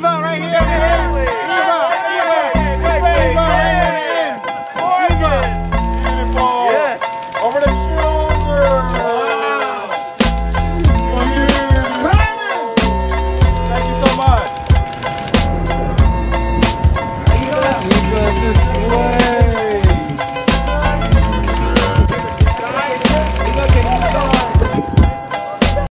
Eva right here. Eva, Eva, Eva, Eva right here. Eva. Beautiful. Yes. Over the shoulder. Wow. Thank you so much. I love this.